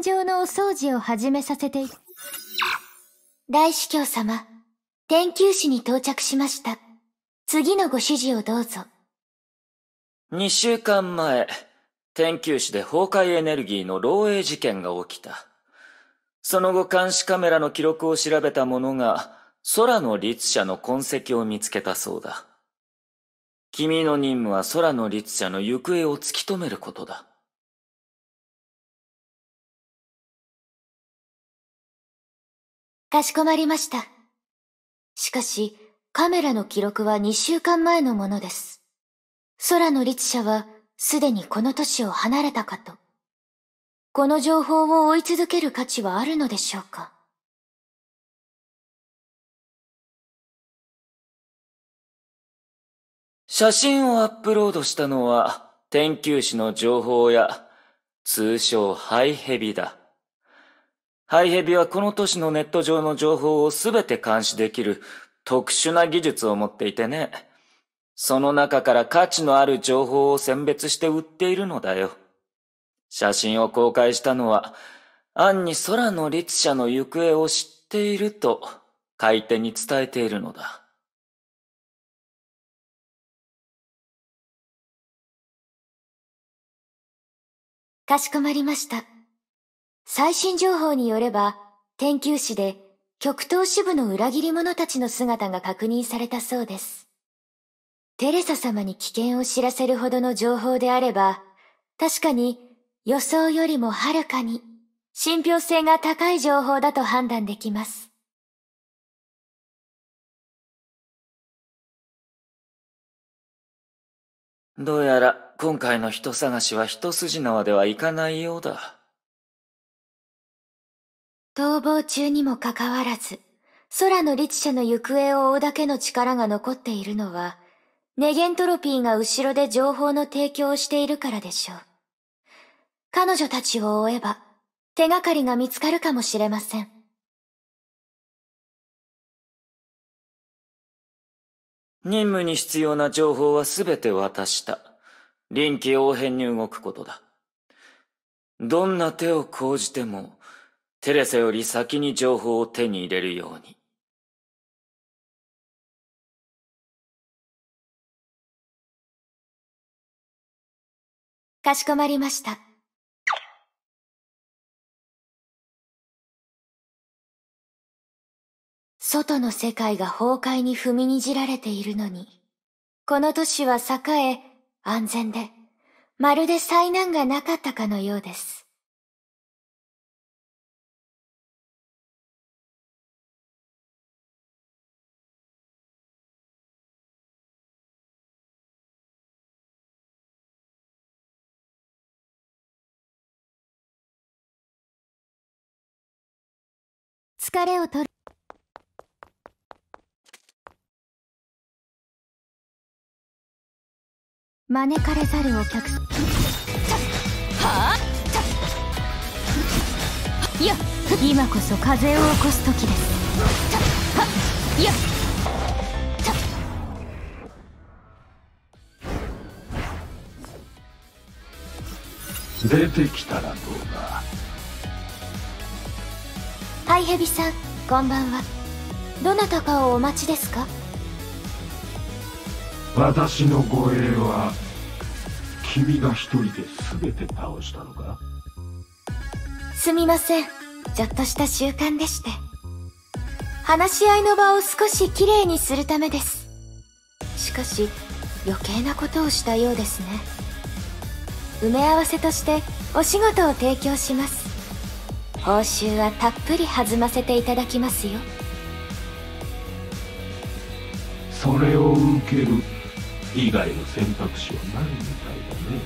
戦場のお掃除を始めさせて大司教様、天球市に到着しました。次のご指示をどうぞ。2週間前、天球市で崩壊エネルギーの漏洩事件が起きた。その後監視カメラの記録を調べた者が、空の律者の痕跡を見つけたそうだ。君の任務は空の律者の行方を突き止めることだ。かしこまりました。しかし、カメラの記録は2週間前のものです。空の律者は、すでにこの都市を離れたかと。この情報を追い続ける価値はあるのでしょうか写真をアップロードしたのは、天球士の情報や、通称ハイヘビだ。ハイヘビはこの都市のネット上の情報をすべて監視できる特殊な技術を持っていてね。その中から価値のある情報を選別して売っているのだよ。写真を公開したのは、暗に空の律者の行方を知っていると買い手に伝えているのだ。かしこまりました。最新情報によれば、天球市で極東支部の裏切り者たちの姿が確認されたそうです。テレサ様に危険を知らせるほどの情報であれば、確かに予想よりもはるかに信憑性が高い情報だと判断できます。どうやら今回の人探しは一筋縄ではいかないようだ。逃亡中にもかかわらず、空の律者の行方を追うだけの力が残っているのは、ネゲントロピーが後ろで情報の提供をしているからでしょう。彼女たちを追えば、手がかりが見つかるかもしれません。任務に必要な情報はすべて渡した。臨機応変に動くことだ。どんな手を講じても、テレサより先に情報を手に入れるように。かしこまりました。外の世界が崩壊に踏みにじられているのに、この都市は栄え、安全で、まるで災難がなかったかのようです。疲れを取る。招かれざるお客さん。はあいや今こそ風を起こす時です。はいや出てきたらどうだ？ハイヘビさんこんばんは。どなたかをお待ちですか？私の護衛は君が一人で全て倒したのか？すみません。ちょっとした習慣でして。話し合いの場を少しきれいにするためです。しかし余計なことをしたようですね。埋め合わせとしてお仕事を提供します報酬はたっぷり弾ませていただきますよ。それを受ける以外の選択肢はないみたいだね。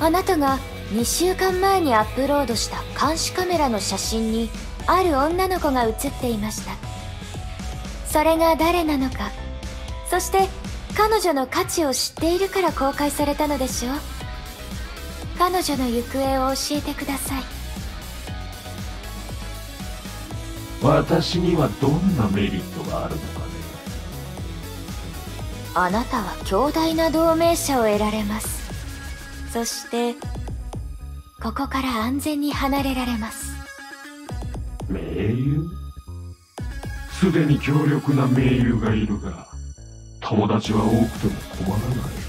あなたが2週間前にアップロードした監視カメラの写真にある女の子が写っていました。それが誰なのか。そして彼女の価値を知っているから公開されたのでしょう。彼女の行方を教えてください私にはどんなメリットがあるのかね。あなたは強大な同盟者を得られます。そしてここから安全に離れられます。盟友すでに強力な盟友がいるが友達は多くても困らない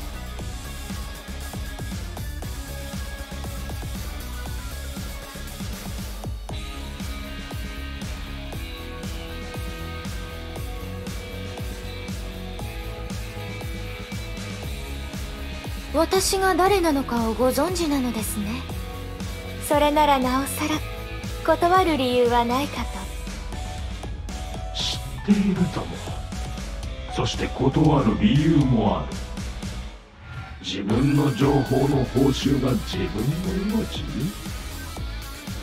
私が誰なのかをご存知なのですね。それならなおさら断る理由はないかと。知っているとも。そして断る理由もある。自分の情報の報酬が自分の命？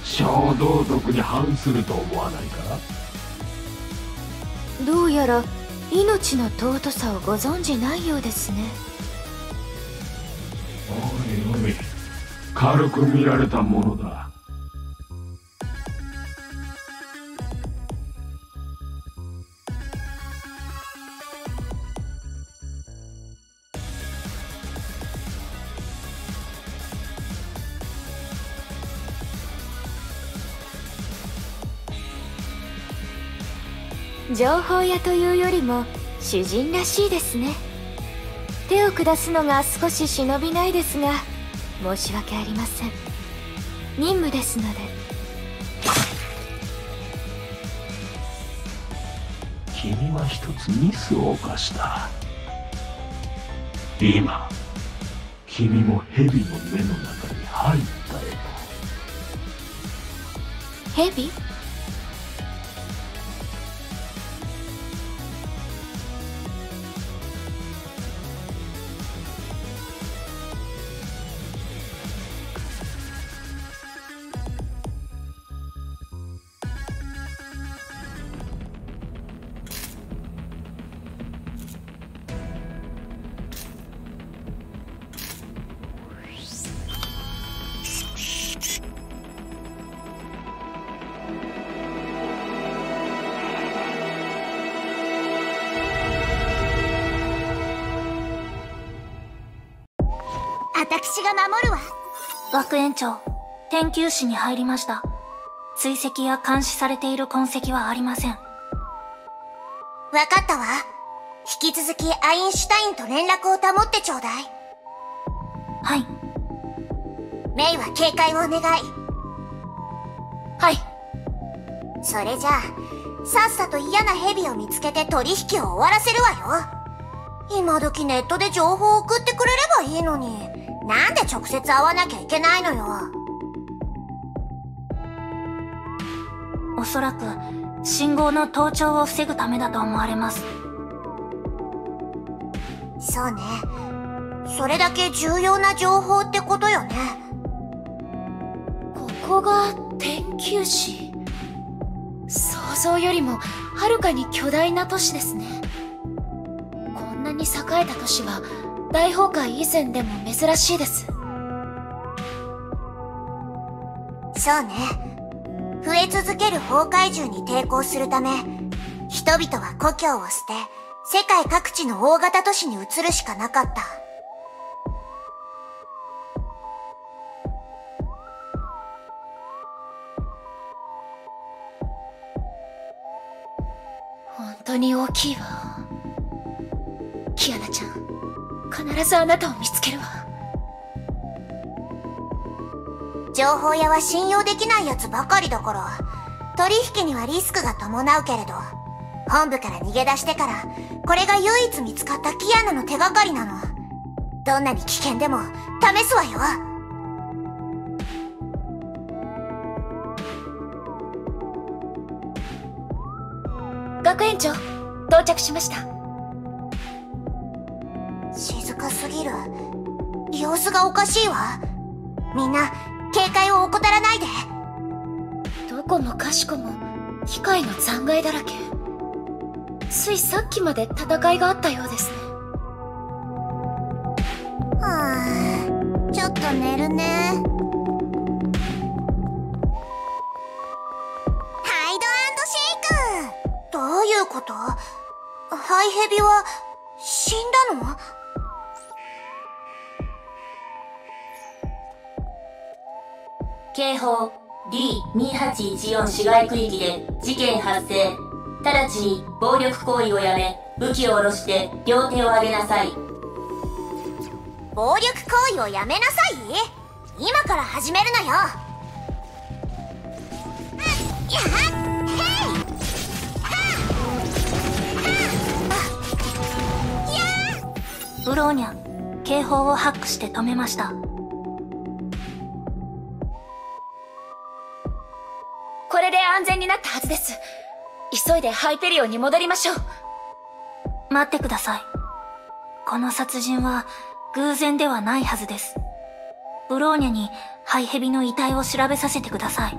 小道徳に反すると思わないか？どうやら命の尊さをご存じないようですね軽く見られたものだ。情報屋というよりも主人らしいですね。手を下すのが少し忍びないですが。申し訳ありません。任務ですので。君は一つミスを犯した。今君も蛇の目の中に入ったよ。蛇？長、研究室に入りました。追跡や監視されている痕跡はありません。わかったわ引き続きアインシュタインと連絡を保ってちょうだいはい。メイは警戒をお願いはい。それじゃあさっさと嫌な蛇を見つけて取引を終わらせるわよ今時ネットで情報を送ってくれればいいのになんで直接会わなきゃいけないのよ。おそらく、信号の盗聴を防ぐためだと思われます。そうね。それだけ重要な情報ってことよね。ここが天球市。想像よりもはるかに巨大な都市ですね。こんなに栄えた都市は大崩壊以前でも珍しいです。そうね。増え続ける崩壊獣に抵抗するため人々は故郷を捨て世界各地の大型都市に移るしかなかった。本当に大きいわ。キアナちゃん必ずあなたを見つけるわ。情報屋は信用できない奴ばかりだから。取引にはリスクが伴うけれど。本部から逃げ出してからこれが唯一見つかったキアナの手がかりなの。どんなに危険でも試すわよ。学園長到着しました静かすぎる。様子がおかしいわ。みんな警戒を怠らないで。どこもかしこも機械の残骸だらけ。ついさっきまで戦いがあったようですね。はあちょっと寝るね。ハイドシェイク。どういうこと？ハイヘビは死んだの？警報。D2814 市街区域で事件発生。直ちに暴力行為をやめ、武器を下ろして両手を上げなさい。暴力行為をやめなさい？今から始めるのよ。やっブローニャ、警報をハックして止めました。これで安全になったはずです。急いでハイペリオンに戻りましょう。待ってください。この殺人は偶然ではないはずです。ブローニャにハイヘビの遺体を調べさせてください。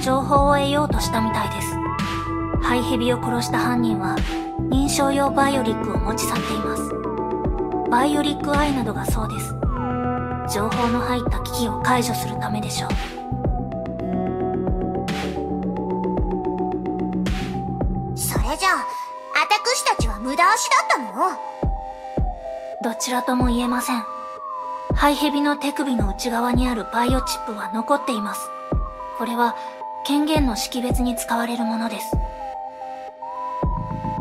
情報を得ようとしたみたいです。ハイヘビを殺した犯人は認証用バイオリックを持ち去っています。バイオリックアイなどがそうです。情報の入った機器を解除するためでしょう。それじゃあ、私たちは無駄足だったの？どちらとも言えません。ハイヘビの手首の内側にあるバイオチップは残っています。これは権限の識別に使われるものです。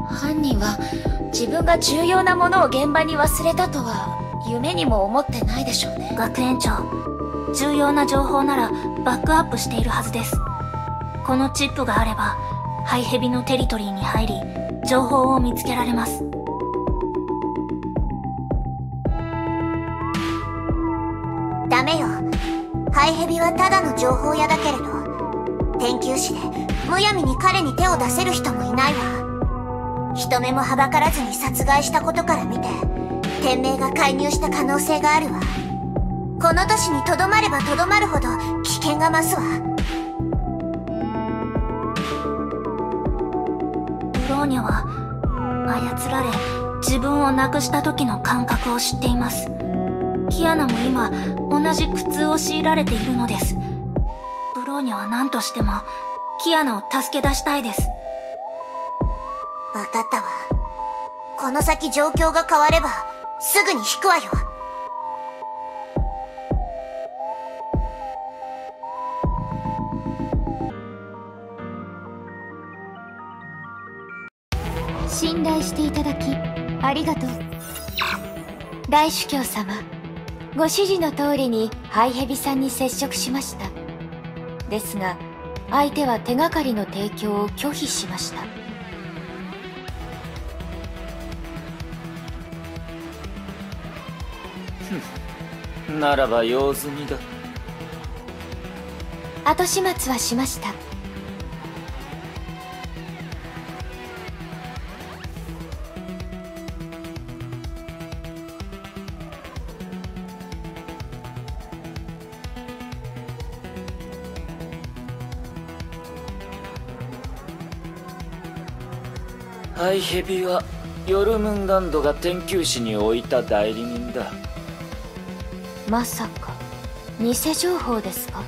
犯人は自分が重要なものを現場に忘れたとは夢にも思ってないでしょうね。学園長、重要な情報ならバックアップしているはずです。このチップがあれば、ハイヘビのテリトリーに入り、情報を見つけられます。ハイヘビはただの情報屋だけれど、研究士でむやみに彼に手を出せる人もいないわ。人目もはばからずに殺害したことから見て天命が介入した可能性があるわ。この都市にとどまればとどまるほど危険が増すわ。ブローニャは操られ自分をなくした時の感覚を知っています。キアナも今同じ苦痛を強いられているのですローニャは何としても、キアナを助け出したいです。わかったわ。この先状況が変われば、すぐに引くわよ。信頼していただき、ありがとう。大主教様、ご指示の通りにハイヘビさんに接触しました。ですが相手は手がかりの提供を拒否しました。ならば用済みだ。後始末はしましたハイヘビはヨルムンガンドが天球師に置いた代理人だ。まさか偽情報ですか？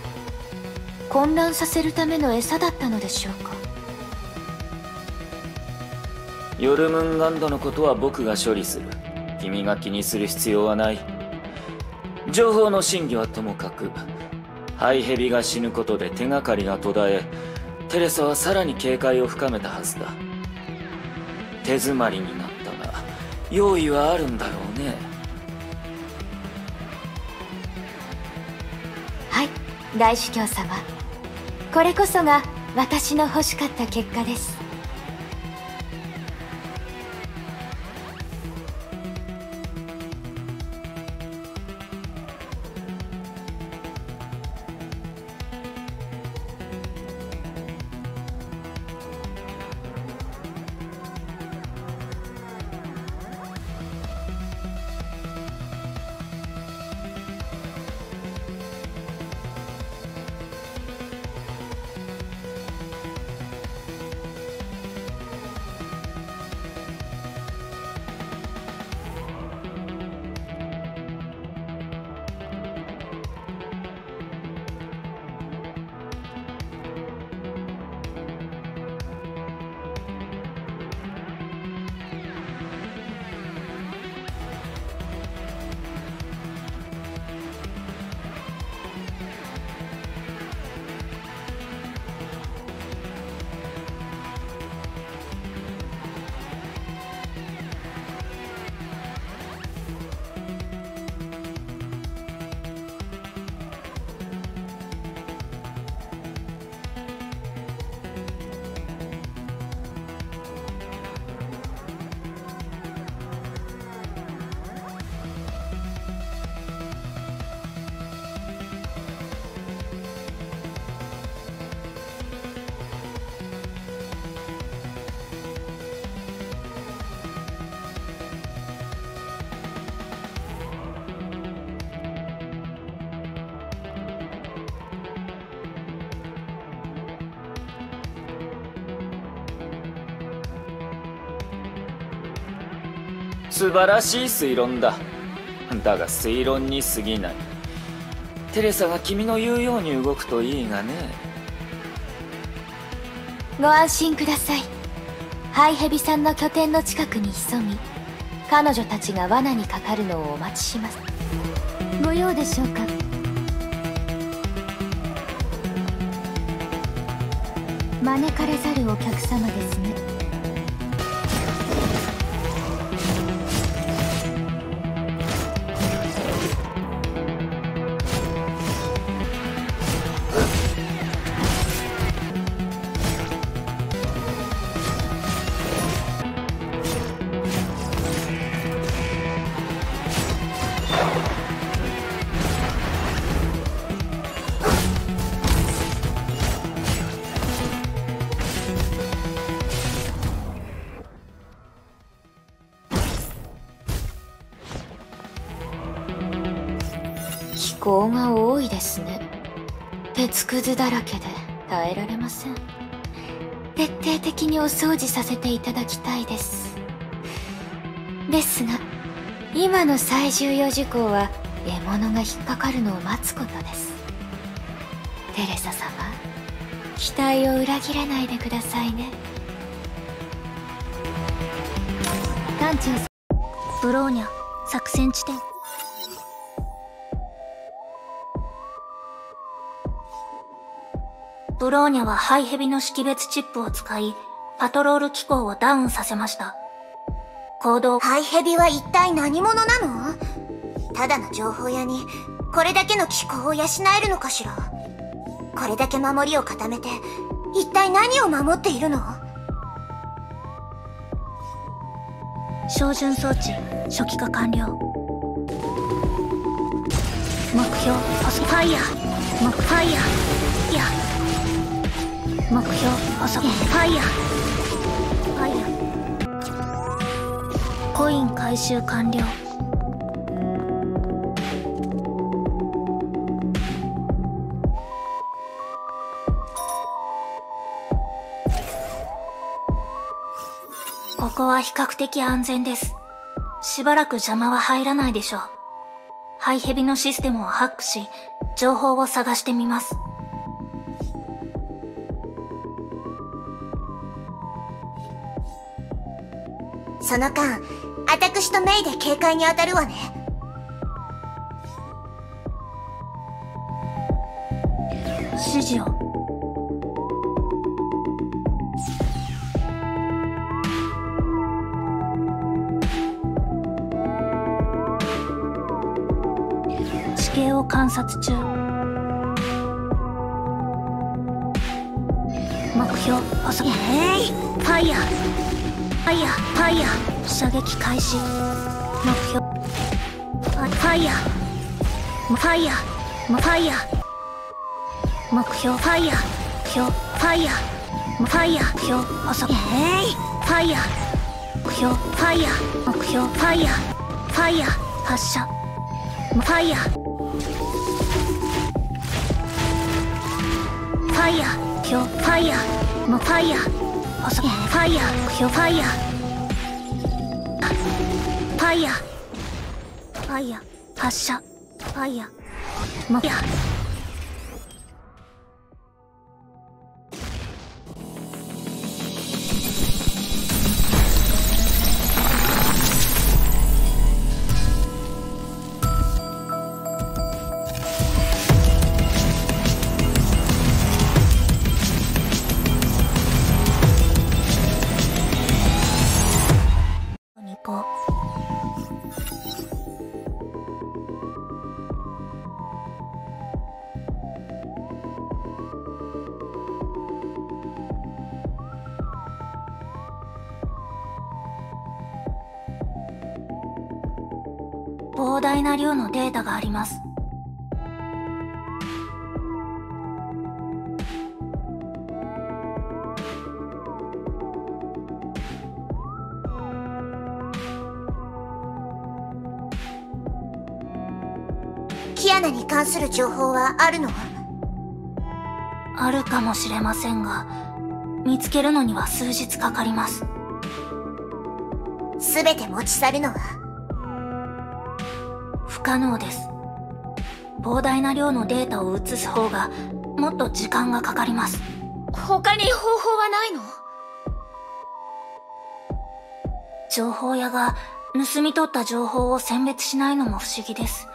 混乱させるための餌だったのでしょうか？ヨルムンガンドのことは僕が処理する。君が気にする必要はない。情報の真偽はともかくハイヘビが死ぬことで手がかりが途絶えテレサはさらに警戒を深めたはずだ手詰まりになったが用意はあるんだろうね。はい大司教様。これこそが私の欲しかった結果です。素晴らしい推論だ。だが推論に過ぎない。テレサが君の言うように動くといいがね。ご安心ください。ハイヘビさんの拠点の近くに潜み彼女たちが罠にかかるのをお待ちします。ご用でしょうか？招かれざるお客様ですね。鉄くずだらけで耐えられません。徹底的にお掃除させていただきたいです。ですが今の最重要事項は獲物が引っかかるのを待つことです。テレサ様期待を裏切らないでくださいね。艦長ブローニャ作戦地点。ブローニャはハイヘビの識別チップを使いパトロール機構をダウンさせました。行動。ハイヘビは一体何者なの？ただの情報屋にこれだけの機構を養えるのかしら？これだけ守りを固めて一体何を守っているの？照準装置初期化完了。目標細ファイヤー。目ファイヤー。いや目標細ファイヤファイヤコイン回収完了ここは比較的安全です。しばらく邪魔は入らないでしょう。ハイヘビのシステムをハックし、情報を探してみます。その間私とメイで警戒に当たるわね指示を。地形を観察中。目標、遅く。ファイヤー。ファイヤー、ファイヤー。射撃開始。目標。ファイヤー。ファイヤー。ファイヤー。目標ファイヤー目標ファイヤーファイヤー目標遅くファイヤー目標ファイヤー目標ファイヤーファイヤー発射ファイヤーファイヤー目標ファイヤーもうファイヤファイヤー。目標ファイヤー。ファイヤー。ファイヤー。発射。ファイヤー。マファイデータがあります。キアナに関する情報はあるの？あるかもしれませんが見つけるのには数日かかります。すべて持ち去るのは？不可能です。膨大な量のデータを移す方が、もっと時間がかかります。他に方法はないの？情報屋が盗み取った情報を選別しないのも不思議です。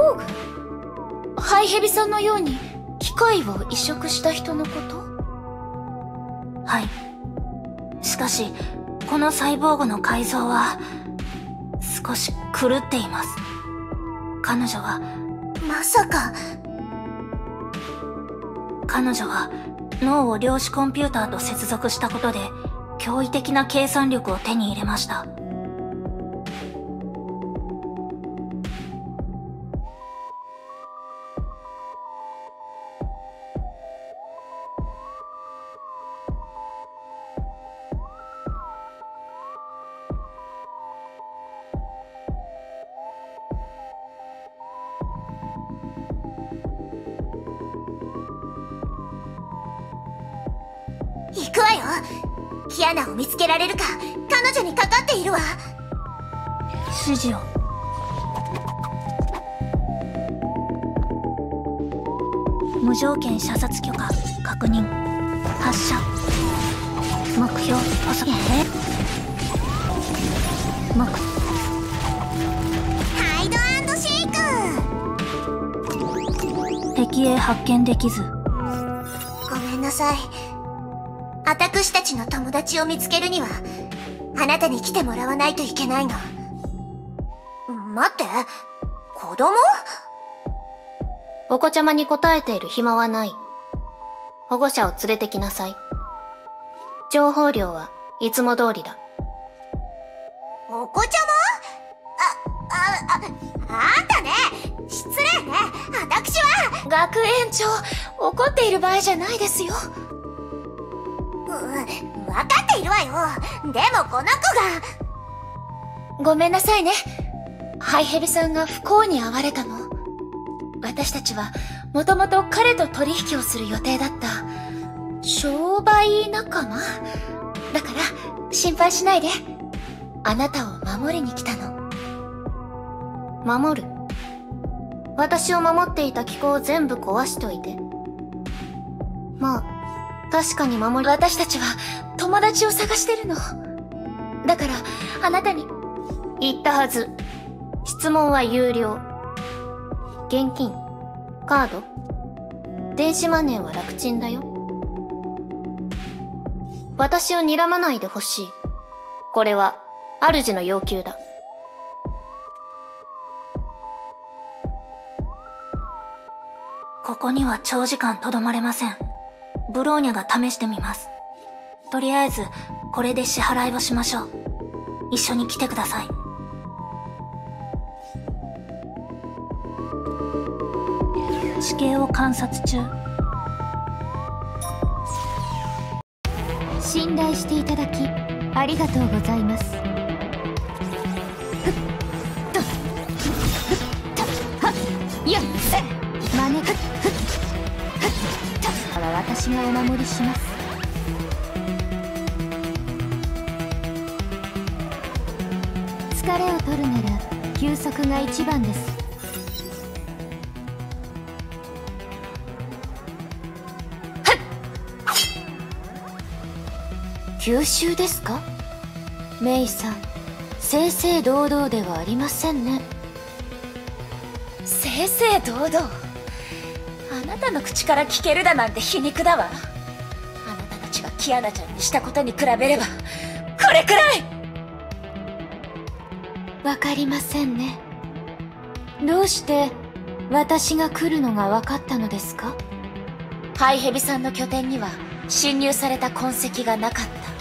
サイボーグハイヘビさんのように機械を移植した人のこと？はい。しかし、このサイボーグの改造は、少し狂っています。彼女は、まさか、彼女は脳を量子コンピューターと接続したことで驚異的な計算力を手に入れました。無条件射殺許可確認。発射。目標。遅け目。ハイドシェイク。敵へ発見できず。ごめんなさい。私たちの友達を見つけるには、あなたに来てもらわないといけないの。待って、子供？お子ちゃまに答えている暇はない。保護者を連れてきなさい。情報量はいつも通りだ。お子ちゃま？あ、あ、あ、あんたね失礼ね私は学園長、怒っている場合じゃないですよ。うん、わかっているわよでもこの子がごめんなさいね。ハイヘビさんが不幸に遭われたの。私たちは、もともと彼と取引をする予定だった、商売仲間？だから、心配しないで。あなたを守りに来たの。守る私を守っていた機構を全部壊しといて。まあ、確かに守り、私たちは友達を探してるの。だから、あなたに、言ったはず。質問は有料。現金、カード、電子マネーは楽ちんだよ。私を睨まないでほしい。これは、主の要求だ。ここには長時間とどまれませんブローニャが試してみますとりあえずこれで支払いをしましょう一緒に来てください地形を観察中。信頼していただきありがとうございます。ふっとふっとはっやっ招くは私がお守りします疲れを取るなら休息が一番です吸収ですか？メイさん正々堂々ではありませんね。正々堂々？あなたの口から聞けるだなんて皮肉だわ。あなたたちがキアナちゃんにしたことに比べればこれくらい！わかりませんね。どうして私が来るのが分かったのですか？ハイヘビさんの拠点には侵入された痕跡がなかった。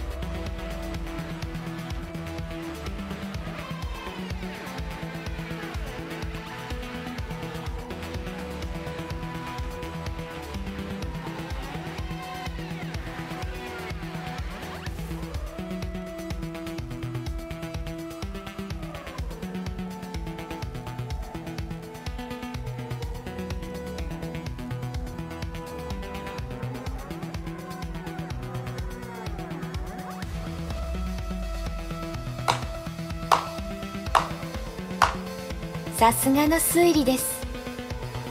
さすがの推理です。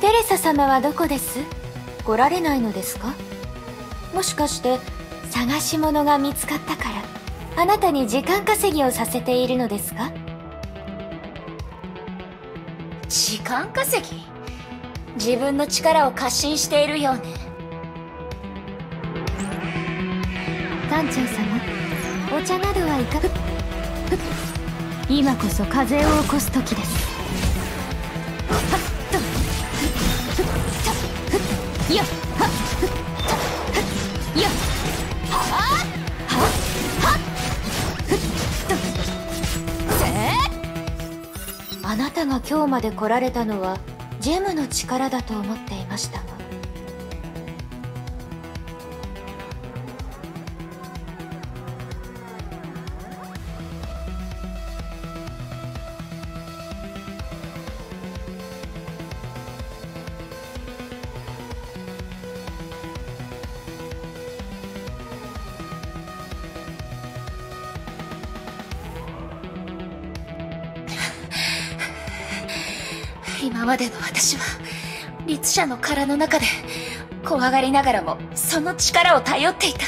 テレサ様はどこです？来られないのですか？もしかして探し物が見つかったからあなたに時間稼ぎをさせているのですか？時間稼ぎ？自分の力を過信しているようね。艦長様お茶などはいかが？今こそ風を起こす時ですまで来られたのはジェムの力だと思っていましたが。までの私は律者の殻の中で怖がりながらもその力を頼っていた。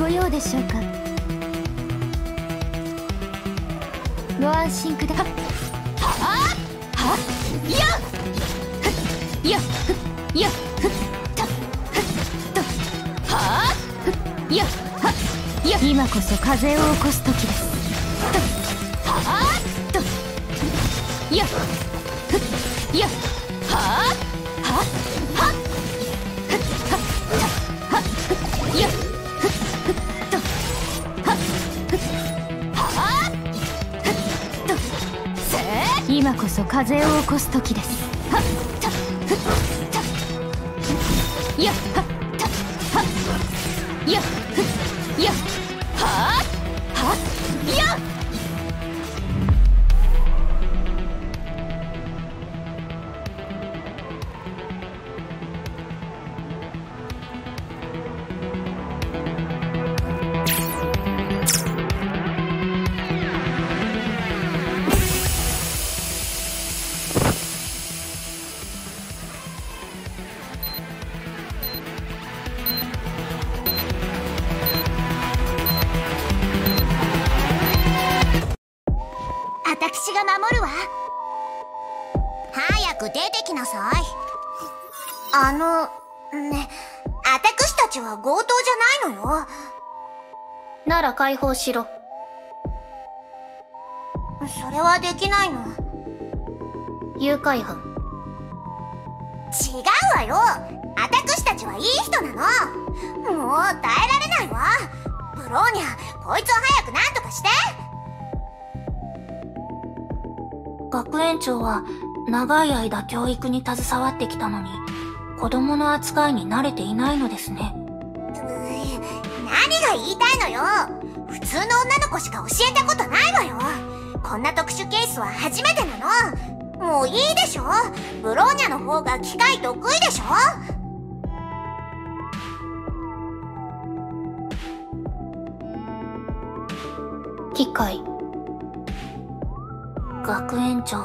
ご用でしょう今こそ風を起こす時です。はっはっはった。やっはった。はやっふやははやっ。なら解放しろ。それはできないの？誘拐犯。違うわよ！私たちはいい人なの！もう耐えられないわ！ブローニャこいつを早く何とかして！学園長は長い間教育に携わってきたのに子供の扱いに慣れていないのですね。何が言いたいのよ。普通の女の子しか教えたことないわよ。こんな特殊ケースは初めてなの。もういいでしょ。ブローニャの方が機械得意でしょ。機械。学園長、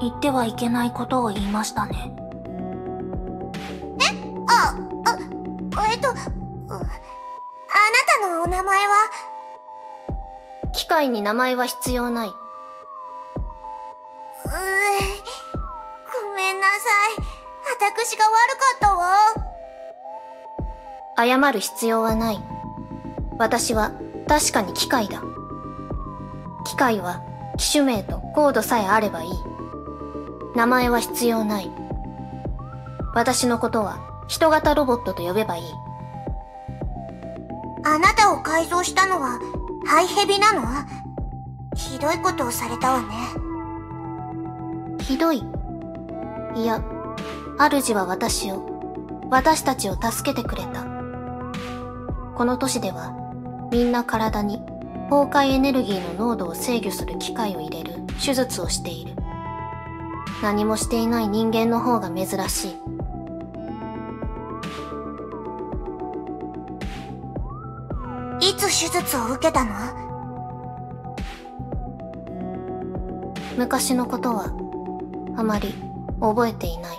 言ってはいけないことを言いましたね。械に名前は必要ない。うーごめんなさい。私が悪かったわ。謝る必要はない。私は確かに機械だ。機械は機種名とコードさえあればいい。名前は必要ない。私のことは人型ロボットと呼べばいい。あなたを改造したのは、ハイヘビなの？ひどいことをされたわね。ひどい？いや主は私を私たちを助けてくれたこの都市ではみんな体に崩壊エネルギーの濃度を制御する機械を入れる手術をしている。何もしていない人間の方が珍しい。手術を受けたの？昔のことは、あまり覚えていない。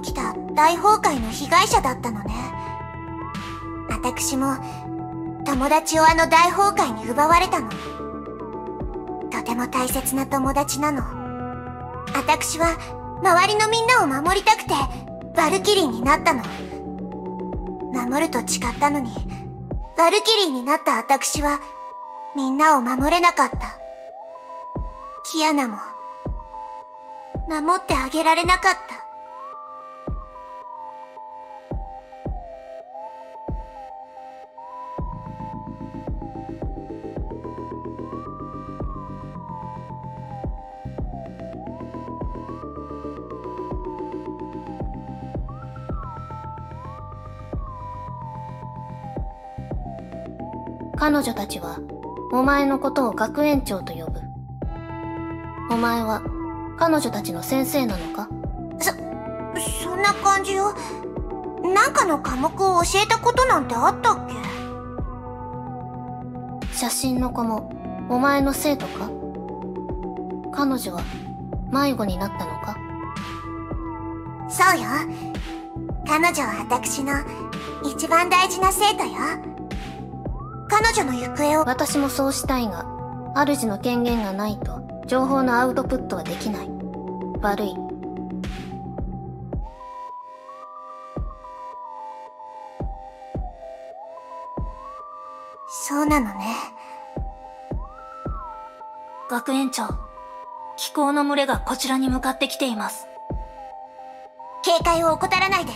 起きた大崩壊の被害者だったのね。私も、友達をあの大崩壊に奪われたの。とても大切な友達なの。私は、周りのみんなを守りたくて、バルキリーになったの。守ると誓ったのに、バルキリーになった私は、みんなを守れなかった。キアナも、守ってあげられなかった。彼女たちは、お前のことを学園長と呼ぶ。お前は、彼女たちの先生なのか？そ、そんな感じよ。なんかの科目を教えたことなんてあったっけ？写真の子も、お前の生徒か？彼女は、迷子になったのか？そうよ。彼女は私の一番大事な生徒よ。彼女の行方を。私もそうしたいが、主の権限がないと、情報のアウトプットはできない。悪い。そうなのね。学園長、気候の群れがこちらに向かってきています。警戒を怠らないで。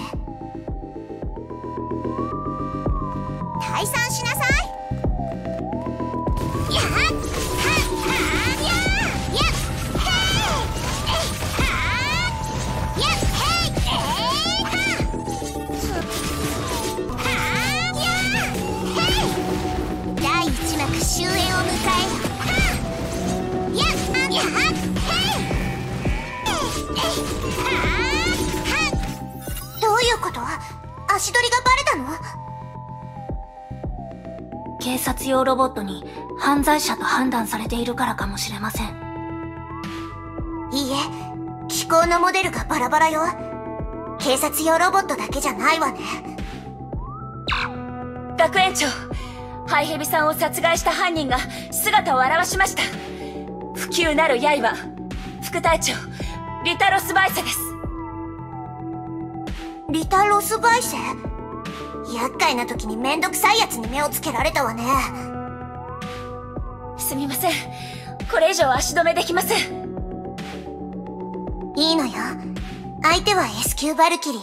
退散しなさい足取りがバレたの？警察用ロボットに犯罪者と判断されているからかもしれません。いいえ、気候のモデルがバラバラよ。警察用ロボットだけじゃないわね。学園長、ハイヘビさんを殺害した犯人が姿を現しました。不朽なる刃、副隊長、リタロス・バイセです。リタ・ロスバイセ厄介な時にめんどくさい奴に目をつけられたわね。すみません。これ以上足止めできません。いいのよ。相手は S 級バルキリー。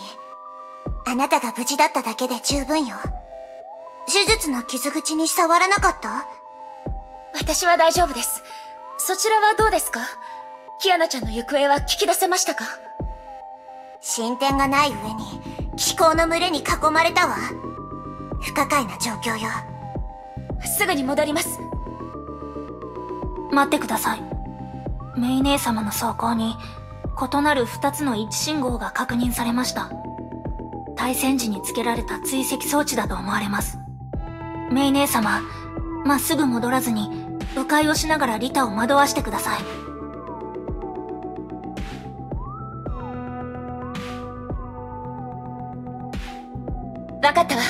あなたが無事だっただけで十分よ。手術の傷口に触らなかった？私は大丈夫です。そちらはどうですか？キアナちゃんの行方は聞き出せましたか？進展がない上に、気候の群れに囲まれたわ。不可解な状況よ。すぐに戻ります。待ってください。メイ姉様の走行に、異なる二つの位置信号が確認されました。対戦時に付けられた追跡装置だと思われます。メイ姉様、まっすぐ戻らずに、迂回をしながらリタを惑わしてください。分かったわ。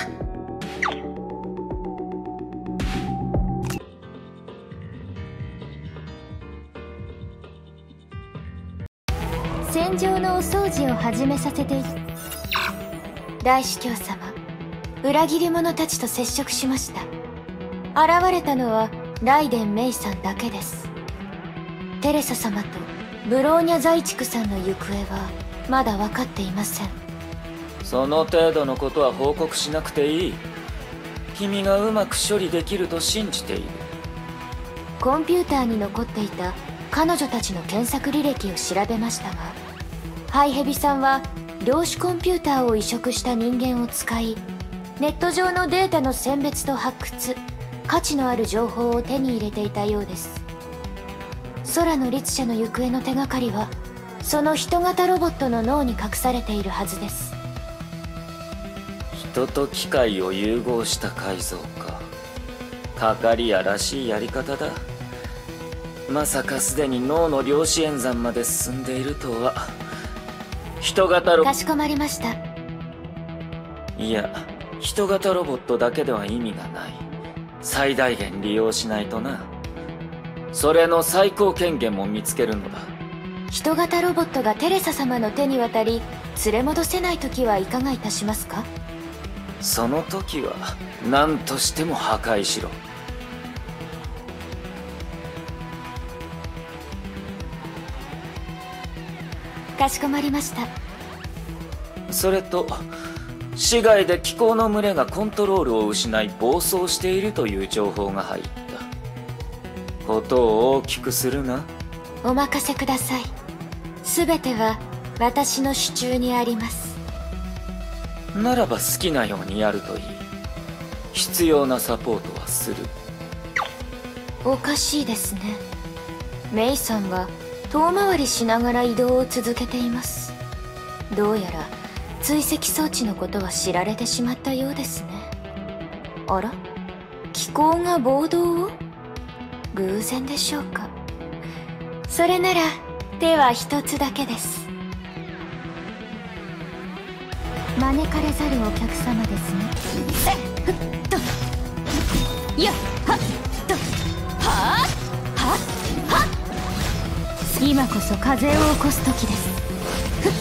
戦場のお掃除を始めさせて大司教様裏切り者たちと接触しました。現れたのはライデン・メイさんだけです。テレサ様とブローニャ在地区さんの行方はまだ分かっていません。その程度のことは報告しなくていい。君がうまく処理できると信じている。コンピューターに残っていた彼女たちの検索履歴を調べましたがハイヘビさんは量子コンピューターを移植した人間を使いネット上のデータの選別と発掘価値のある情報を手に入れていたようです。空の律者の行方の手がかりはその人型ロボットの脳に隠されているはずです。人と機械を融合した改造か。かかりやらしいやり方だ。まさかすでに脳の量子演算まで進んでいるとは。人型ロかしこまりました。いや人型ロボットだけでは意味がない。最大限利用しないとな。それの最高権限も見つけるのだ。人型ロボットがテレサ様の手に渡り連れ戻せない時はいかがいたしますか？その時は何としても破壊しろ。かしこまりました。それと市外で気候の群れがコントロールを失い暴走しているという情報が入った。ことを大きくするな。お任せください。全ては私の手中にありますならば好きなようにやるといい。必要なサポートはする。おかしいですね。メイさんは遠回りしながら移動を続けています。どうやら追跡装置のことは知られてしまったようですね。あら？気候が暴動を？偶然でしょうか。それなら手は一つだけです。招かれざるお客様ですね。えっと。やっはっとはっはっはっ。今こそ風を起こす時です。ふっ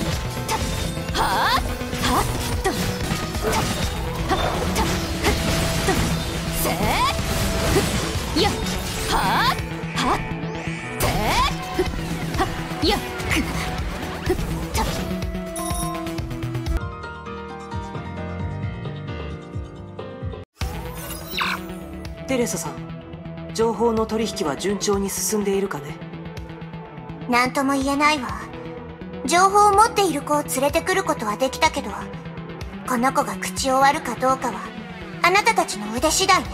とはっはっとはっはっふっとせふっやっはっはってふっはっやっテレサさん情報の取引は順調に進んでいるかね？なんとも言えないわ。情報を持っている子を連れてくることはできたけど、この子が口を割るかどうかは、あなたたちの腕次第ね。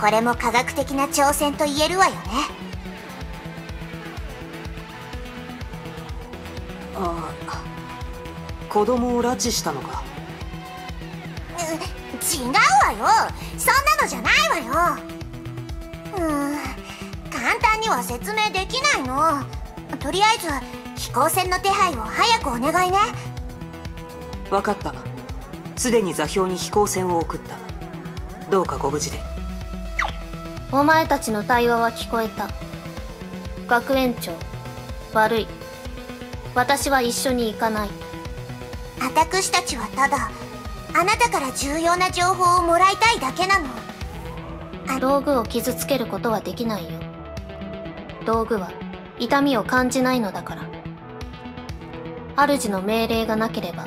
これも科学的な挑戦と言えるわよね。ああ子供を拉致したのか？う違うわよそんなのじゃないわよ。うーん簡単には説明できないの。とりあえず飛行船の手配を早くお願いね。分かった。すでに座標に飛行船を送った。どうかご無事で。お前たちの対話は聞こえた。学園長悪い。私は一緒に行かない。私たちはただあなたから重要な情報をもらいたいだけなの。道具を傷つけることはできないよ。道具は痛みを感じないのだから。主の命令がなければ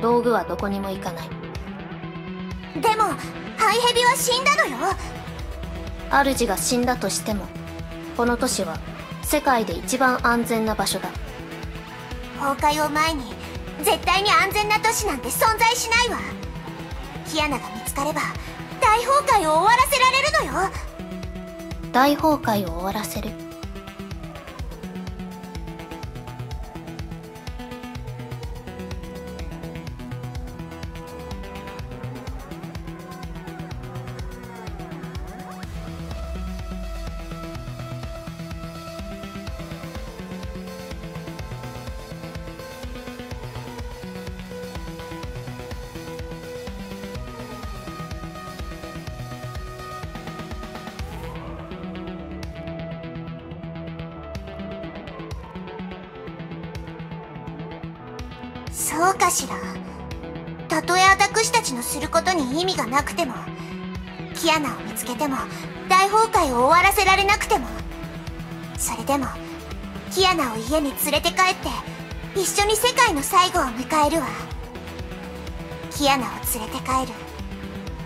道具はどこにも行かない。でもハイヘビは死んだのよ。主が死んだとしてもこの都市は世界で一番安全な場所だ。崩壊を前に絶対に安全な都市なんて存在しないわ。キアナが見つかれば大崩壊を終わらせられるのよ。大崩壊を終わらせる？ても、大崩壊を終わらせられなくても、それでも、キアナを家に連れて帰って、一緒に世界の最後を迎えるわ。キアナを連れて帰る。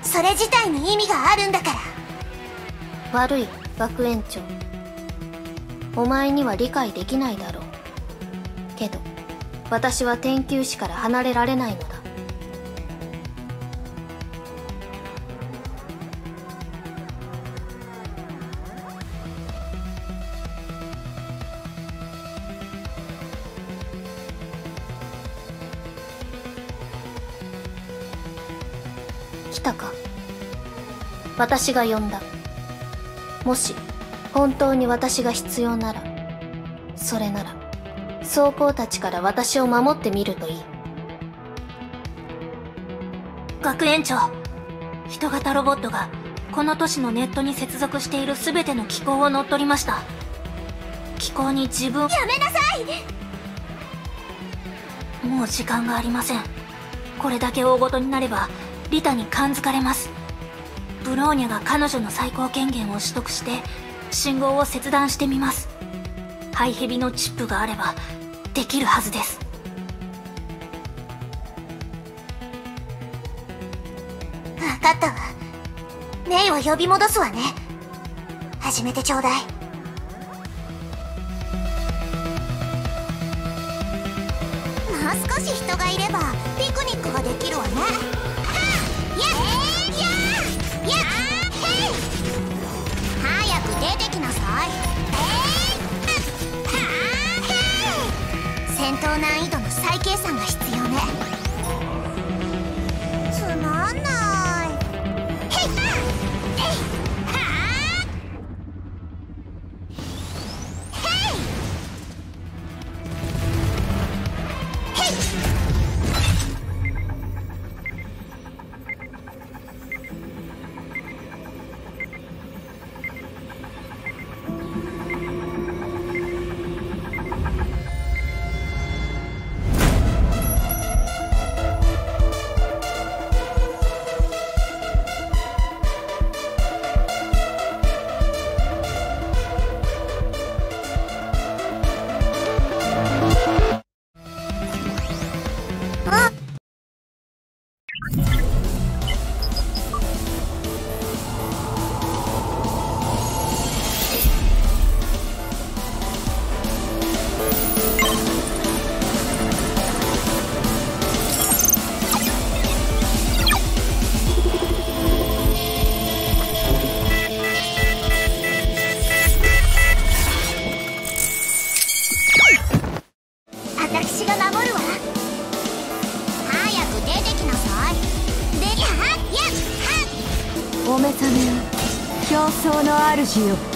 それ自体に意味があるんだから。悪い、学園長。お前には理解できないだろう。けど、私は天球師から離れられないのだ。来たか？私が呼んだ。もし本当に私が必要ならそれなら装甲たちから私を守ってみるといい。学園長人型ロボットがこの都市のネットに接続している全ての機構を乗っ取りました。機構に自分やめなさい！もう時間がありません。これだけ大ごとになればリタに感づかれます。ブローニャが彼女の最高権限を取得して信号を切断してみます。ハイヘビのチップがあればできるはずです。分かったわ。メイを呼び戻すわね。始めてちょうだい。もう少し人がいれば難易度の再計算が必要 you.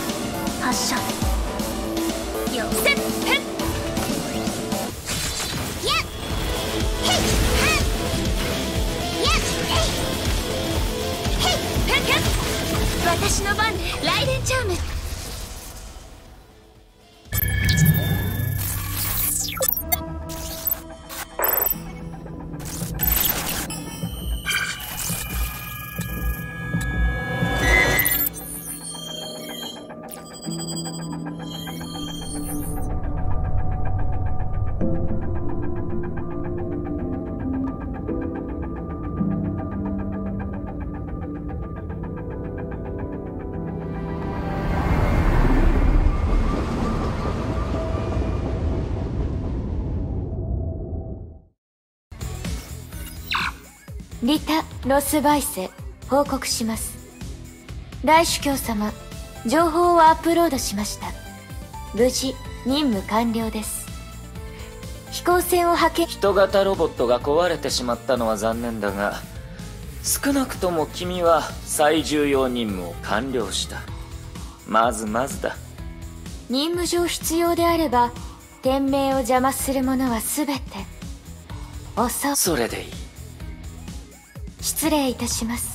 ロスバイセ報告します。大主教様情報をアップロードしました。無事任務完了です。飛行船を派遣。人型ロボットが壊れてしまったのは残念だが少なくとも君は最重要任務を完了した。まずまずだ。任務上必要であれば天命を邪魔するものは全て襲うそれでいい失礼いたします。